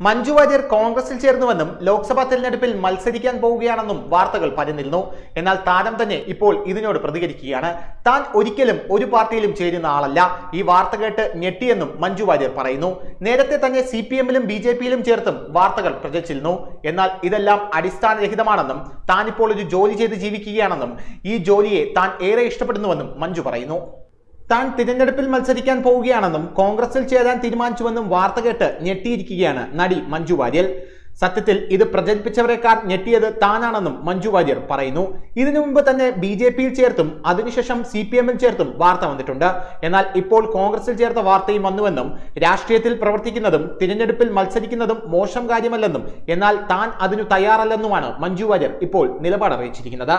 മഞ്ജു വാര്യർ കോൺഗ്രസിൽ ചേർന്നുവെന്നും ലോക്സഭാ തെരഞ്ഞെടുപ്പിൽ മത്സരിക്കാൻ പോവുകയാണെന്നും വാർത്തകൾ പരന്നിരുന്നു. എന്നാൽ താരം തന്നെ ഇപ്പോൾ ഇതിനോട് പ്രതികരിക്കുകയാണ്. താൻ ഒരിക്കലും ഒരു പാർട്ടിയിലും ചേരുന്ന ആളല്ല. ഈ വാർത്ത കേട്ട് ഞെട്ടിയെന്നും മഞ്ജു വാര്യർ പറയുന്നു. നേരത്തെ തന്നെ സി പി എമ്മിലും ബി ജെ പിയിലും ചേർത്തും വാർത്തകൾ പ്രചരിച്ചിരുന്നു. എന്നാൽ ഇതെല്ലാം അടിസ്ഥാനരഹിതമാണെന്നും താനിപ്പോൾ ഒരു ജോലി ചെയ്ത് ജീവിക്കുകയാണെന്നും ഈ ജോലിയെ താൻ ഏറെ ഇഷ്ടപ്പെടുന്നുവെന്നും മഞ്ജു പറയുന്നു. താൻ തിരഞ്ഞെടുപ്പിൽ മത്സരിക്കാൻ പോവുകയാണെന്നും കോൺഗ്രസിൽ ചേരാൻ തീരുമാനിച്ചുവെന്നും വാർത്ത കേട്ട് ഞെട്ടിയിരിക്കുകയാണ് നടി മഞ്ജു വാര്യർ സത്യത്തിൽ ഇത് പ്രചരിപ്പിച്ചവരെക്കാൾ ഞെട്ടിയത് താനാണെന്നും മഞ്ജു വാര്യർ പറയുന്നു. ഇതിനു മുമ്പ് തന്നെ ബി ജെ പിയിൽ ചേർത്തും അതിനുശേഷം സി പി എമ്മിൽ ചേർത്തും വാർത്ത വന്നിട്ടുണ്ട്. എന്നാൽ ഇപ്പോൾ കോൺഗ്രസിൽ ചേർത്ത വാർത്തയും വന്നുവെന്നും രാഷ്ട്രീയത്തിൽ പ്രവർത്തിക്കുന്നതും തിരഞ്ഞെടുപ്പിൽ മത്സരിക്കുന്നതും മോശം കാര്യമല്ലെന്നും എന്നാൽ താൻ അതിനു തയ്യാറല്ലെന്നുമാണ് മഞ്ജു വാര്യർ ഇപ്പോൾ നിലപാട് അറിയിച്ചിരിക്കുന്നത്.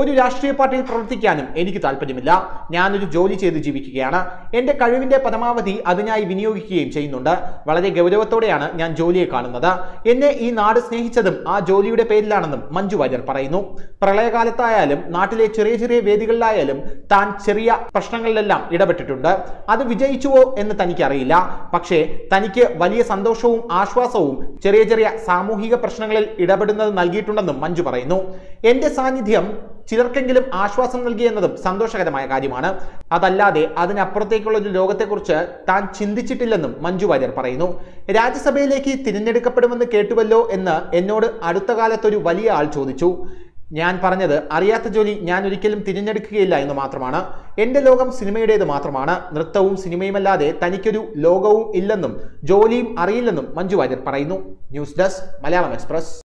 ഒരു രാഷ്ട്രീയ പാർട്ടിയിൽ പ്രവർത്തിക്കാനും എനിക്ക് താല്പര്യമില്ല ഞാനൊരു ജോലി ചെയ്ത് ജീവിക്കുകയാണ്. എന്റെ കഴിവിന്റെ പരമാവധി അതിനായി വിനിയോഗിക്കുകയും ചെയ്യുന്നുണ്ട്. വളരെ ഗൗരവത്തോടെയാണ് ഞാൻ ജോലിയെ കാണുന്നത്. എന്നെ ഈ നാട് സ്നേഹിച്ചതും ആ ജോലിയുടെ പേരിലാണെന്നും മഞ്ജു വാര്യർ പറയുന്നു. പ്രളയകാലത്തായാലും നാട്ടിലെ ചെറിയ ചെറിയ വേദികളിലായാലും താൻ ചെറിയ പ്രശ്നങ്ങളിലെല്ലാം ഇടപെട്ടിട്ടുണ്ട്. അത് വിജയിച്ചുവോ എന്ന് തനിക്കറിയില്ല. പക്ഷേ തനിക്ക് വലിയ സന്തോഷവും ആശ്വാസവും ചെറിയ ചെറിയ സാമൂഹിക പ്രശ്നങ്ങളിൽ ഇടപെടുന്നത് നൽകിയിട്ടുണ്ടെന്നും മഞ്ജു പറയുന്നു. എന്റെ സാന്നിധ്യം ചിലർക്കെങ്കിലും ആശ്വാസം നൽകി എന്നതും സന്തോഷകരമായ കാര്യമാണ്. അതല്ലാതെ അതിനപ്പുറത്തേക്കുള്ള ഒരു ലോകത്തെക്കുറിച്ച് താൻ ചിന്തിച്ചിട്ടില്ലെന്നും മഞ്ജു വാര്യർ പറയുന്നു. രാജ്യസഭയിലേക്ക് തിരഞ്ഞെടുക്കപ്പെടുമെന്ന് കേട്ടുവല്ലോ എന്ന് എന്നോട് അടുത്ത കാലത്തൊരു വലിയ ആൾ ചോദിച്ചു. ഞാൻ പറഞ്ഞത് അറിയാത്ത ജോലി ഞാൻ ഒരിക്കലും തിരഞ്ഞെടുക്കുകയില്ല എന്ന് മാത്രമാണ്. എന്റെ ലോകം സിനിമയുടേത് മാത്രമാണ്. നൃത്തവും സിനിമയുമല്ലാതെ തനിക്കൊരു ലോകവും ഇല്ലെന്നും ജോലിയും അറിയില്ലെന്നും മഞ്ജു വാര്യർ പറയുന്നു. News desk Malayalam express.